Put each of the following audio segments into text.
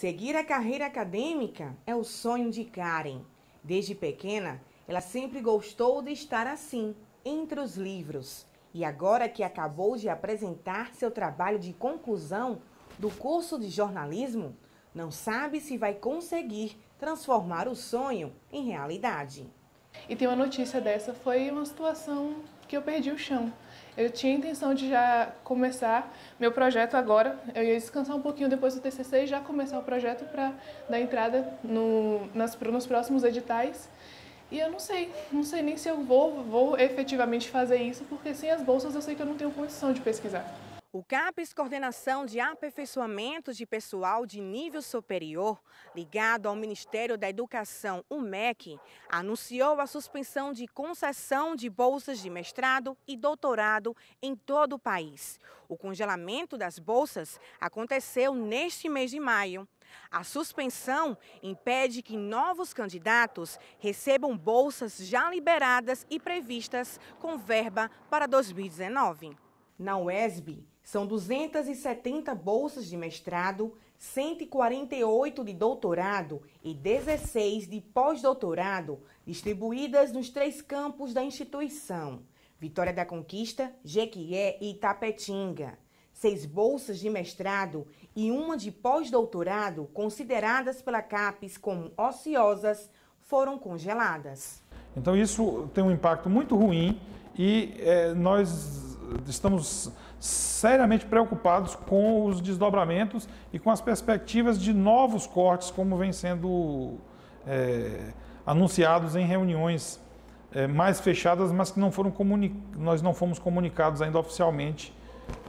Seguir a carreira acadêmica é o sonho de Karen. Desde pequena, ela sempre gostou de estar assim, entre os livros. E agora que acabou de apresentar seu trabalho de conclusão do curso de jornalismo, não sabe se vai conseguir transformar o sonho em realidade. E tem uma notícia dessa, foi uma situação que eu perdi o chão. Eu tinha a intenção de já começar meu projeto agora. Eu ia descansar um pouquinho depois do TCC e já começar o projeto para dar entrada no, nas, nos próximos editais. E eu não sei, não sei nem se eu vou, vou efetivamente fazer isso, porque sem as bolsas eu sei que eu não tenho condição de pesquisar. O CAPES Coordenação de Aperfeiçoamento de Pessoal de Nível Superior, ligado ao Ministério da Educação, o MEC, anunciou a suspensão de concessão de bolsas de mestrado e doutorado em todo o país. O congelamento das bolsas aconteceu neste mês de maio. A suspensão impede que novos candidatos recebam bolsas já liberadas e previstas com verba para 2019. Na UESB, são 270 bolsas de mestrado, 148 de doutorado e 16 de pós-doutorado, distribuídas nos três campos da instituição: Vitória da Conquista, Jequié e Itapetinga. Seis bolsas de mestrado e uma de pós-doutorado, consideradas pela CAPES como ociosas, foram congeladas. Então, isso tem um impacto muito ruim e é, nós estamos seriamente preocupados com os desdobramentos e com as perspectivas de novos cortes, como vem sendo é, anunciados em reuniões é, mais fechadas, mas que não foram nós não fomos comunicados ainda oficialmente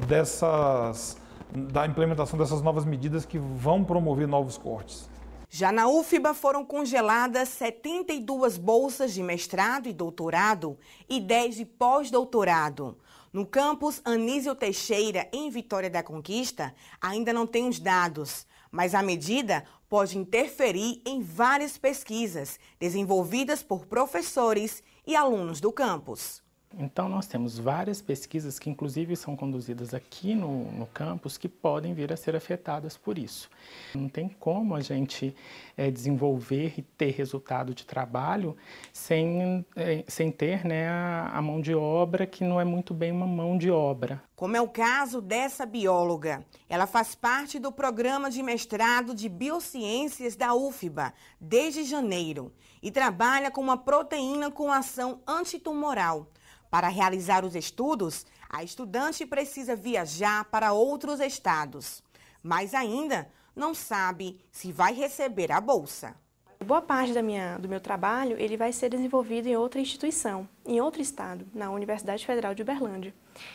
dessas da implementação dessas novas medidas que vão promover novos cortes. Já na UFBA foram congeladas 72 bolsas de mestrado e doutorado e 10 de pós-doutorado. No campus Anísio Teixeira, em Vitória da Conquista, ainda não tem os dados, mas a medida pode interferir em várias pesquisas desenvolvidas por professores e alunos do campus. Então, nós temos várias pesquisas que, inclusive, são conduzidas aqui no, no campus que podem vir a ser afetadas por isso. Não tem como a gente é, desenvolver e ter resultado de trabalho sem, é, sem ter né, a, a mão de obra que não é muito bem uma mão de obra. Como é o caso dessa bióloga. Ela faz parte do programa de mestrado de Biociências da UFBA desde janeiro e trabalha com uma proteína com ação antitumoral. Para realizar os estudos, a estudante precisa viajar para outros estados, mas ainda não sabe se vai receber a bolsa. Boa parte da minha, do meu trabalho ele vai ser desenvolvido em outra instituição, em outro estado, na Universidade Federal de Uberlândia.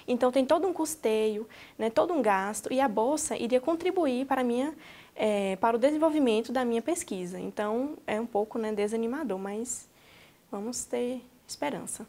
Então tem todo um custeio, né, todo um gasto e a bolsa iria contribuir para, minha, é, para o desenvolvimento da minha pesquisa. Então é um pouco né, desanimador, mas vamos ter esperança.